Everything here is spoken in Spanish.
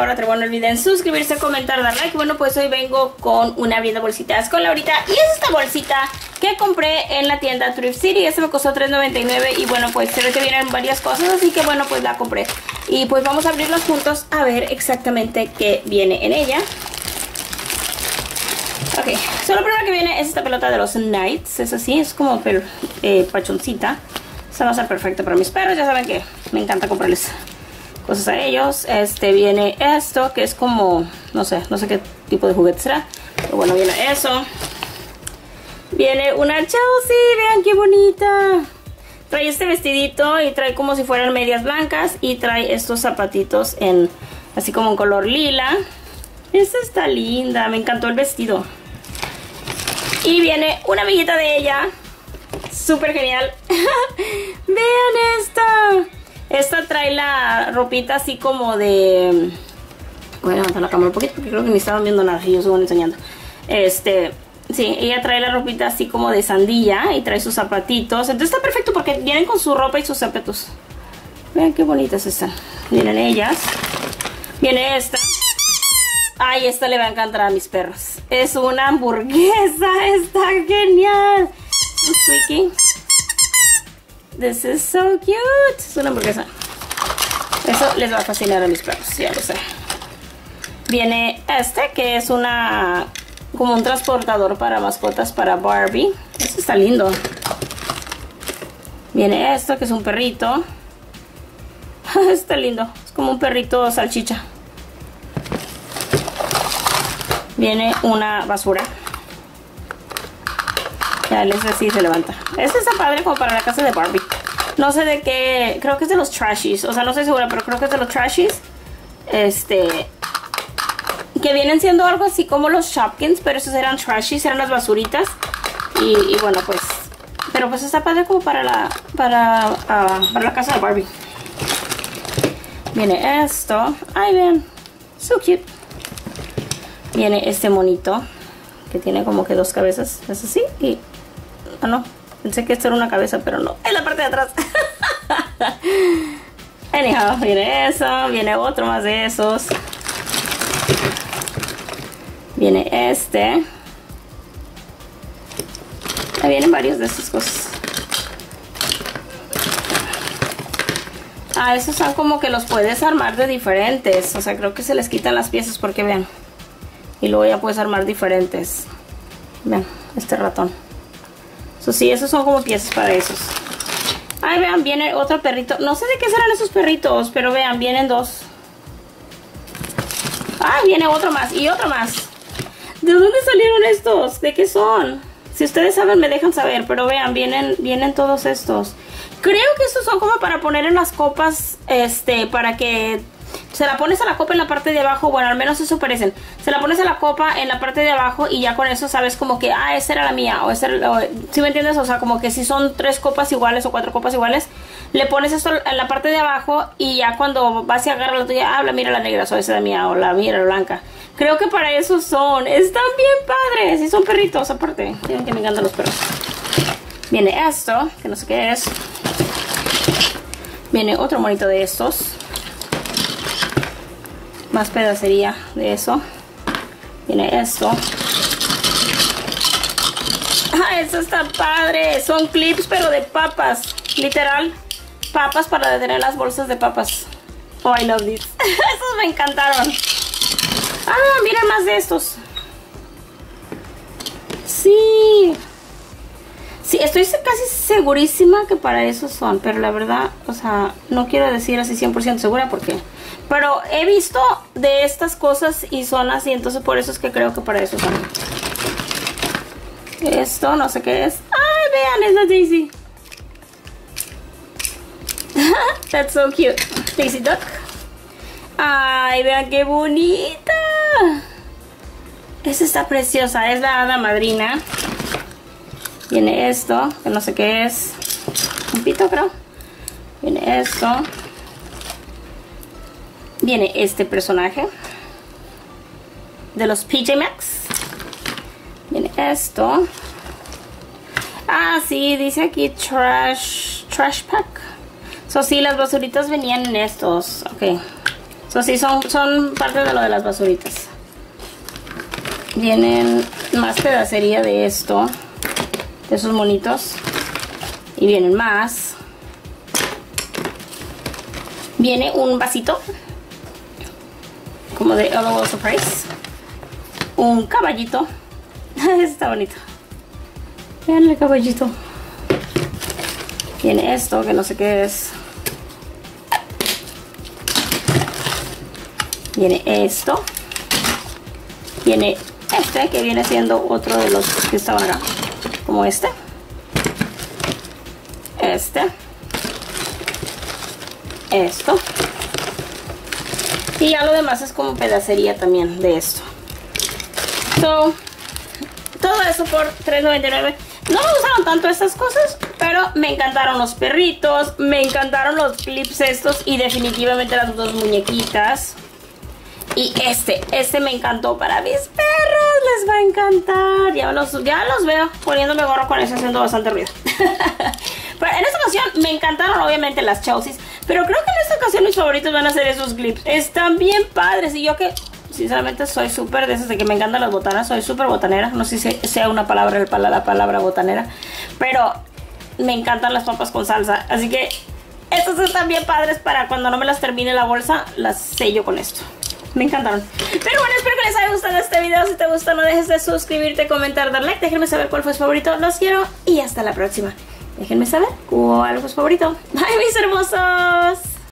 hora, pero bueno, no olviden suscribirse, comentar, dar like. Bueno, pues hoy vengo con una vienda bolsitas con Laurita. Y es esta bolsita que compré en la tienda Thrift City. Esta me costó $3.99 y bueno, pues se ve que vienen varias cosas, así que bueno, pues la compré. Y pues vamos a abrirlos juntos a ver exactamente qué viene en ella. Ok, solo lo primero que viene es esta pelota de los Knights. Es así, es como eh, pachoncita. Esta va a ser perfecta para mis perros. Ya saben que me encanta comprarles cosas a ellos. Este viene esto, que es como, no sé, no sé qué tipo de juguete será. Pero bueno, viene eso. Viene una Chelsea, vean qué bonita. Trae este vestidito y trae como si fueran medias blancas y trae estos zapatitos en así como en color lila. Esta está linda, me encantó el vestido. Y viene una amiguita de ella. Súper genial. Vean esta. Esta trae la ropita así como de... Voy a levantar la cámara un poquito porque creo que ni estaban viendo nada y yo van enseñando. Este, sí, ella trae la ropita así como de sandilla y trae sus zapatitos. Entonces está perfecto porque vienen con su ropa y sus zapatos. Vean qué bonitas están. Vienen ellas. Viene esta. Ay, esta le va a encantar a mis perros. Es una hamburguesa. Está genial. Un. This is so cute. Es una hamburguesa. Eso les va a fascinar a mis perros, ya lo sé. Viene este, que es una... Como un transportador para mascotas para Barbie. Este está lindo. Viene esto, que es un perrito. está lindo. Es como un perrito salchicha. Viene una basura. Ya les decía, se levanta. Este está padre como para la casa de Barbie. No sé de qué, creo que es de los Trashies. O sea, no estoy segura, pero creo que es de los Trashies. Este, que vienen siendo algo así como los Shopkins, pero esos eran Trashies, eran las basuritas. Y, bueno, pues, pero pues está padre como para la, para, ah, para la casa de Barbie. Viene esto. Ay, vean. So cute. Viene este monito. Que tiene como que dos cabezas. Es así. Y Ah, no. Pensé que esto era una cabeza, pero no. En la parte de atrás. Anyhow, viene eso. Viene otro más de esos. Viene este. Ahí vienen varios de estas cosas. Ah, esos son como que los puedes armar de diferentes. O sea, creo que se les quitan las piezas porque vean. Y luego ya puedes armar diferentes. Vean, este ratón sí, esos son como piezas para esos. Ay, vean, viene otro perrito. No sé de qué serán esos perritos, pero vean, vienen dos. Ay, viene otro más y otro más. ¿De dónde salieron estos? ¿De qué son? Si ustedes saben, me dejan saber. Pero vean, vienen, vienen todos estos. Creo que estos son como para poner en las copas, este, para que se la pones a la copa en la parte de abajo, bueno, al menos eso parecen. Se la pones a la copa en la parte de abajo y ya con eso sabes como que, ah, esa era la mía, o esa era, ¿sí me entiendes? O sea, como que si son tres copas iguales o cuatro copas iguales, le pones esto en la parte de abajo y ya cuando vas y agarras la tuya, ah, la mira la negra, o esa es la mía, o la mira la blanca. Creo que para eso son, están bien padres, y son perritos aparte. Miren que me encantan los perros. Viene esto, que no sé qué es. Viene otro monito de estos más pedacería de eso. Viene esto ah, eso está padre. Son clips pero de papas literal. Papas para detener las bolsas de papas. Oh I love this. Esos me encantaron. Ah miren más de estos. Sí Sí, estoy casi segurísima que para eso son, pero la verdad, o sea, no quiero decir así 100% segura porque pero he visto de estas cosas y son así, entonces por eso es que creo que para eso son. Esto, no sé qué es. ¡Ay, vean! Es la Daisy. That's so cute. Daisy Duck. ¡Ay, vean qué bonita! Esta está preciosa. Es la hada madrina. Viene esto, que no sé qué es. Un pito, creo. Viene esto viene este personaje de los PJ Maxx. Viene esto. Ah, sí, dice aquí trash, trash pack. So, sí, las basuritas venían en estos. Ok. So, sí, son, son parte de lo de las basuritas. Vienen más pedacería de esto, de esos monitos. Y vienen más. Viene un vasito, como de LOL Surprise. Un caballito. Está bonito. Vean el caballito. Viene esto, que no sé qué es. Viene esto. Viene este, que viene siendo otro de los que estaban acá. Como este. Este. Esto. Y ya lo demás es como pedacería también de esto. So, todo eso por $3.99. No me gustaron tanto estas cosas, pero me encantaron los perritos, me encantaron los clips estos y definitivamente las dos muñequitas. Y este, este me encantó para mis perros, les va a encantar. Ya los, ya los veo poniéndome gorro con eso haciendo bastante ruido. pero en esta ocasión me encantaron obviamente las Chelsea, pero creo que en esta ocasión mis favoritos van a ser esos clips. Están bien padres y yo que sinceramente soy súper de esas de que me encantan las botanas, soy súper botanera, no sé si sea una palabra la palabra botanera, pero me encantan las papas con salsa, así que estos están bien padres para cuando no me las termine la bolsa, las sello con esto. Me encantaron. Pero bueno, espero que les haya gustado este video. Si te gustó, no dejes de suscribirte, comentar, dar like. Déjenme saber cuál fue su favorito. Los quiero y hasta la próxima. Déjenme saber cuál fue su favorito. Bye, mis hermosos.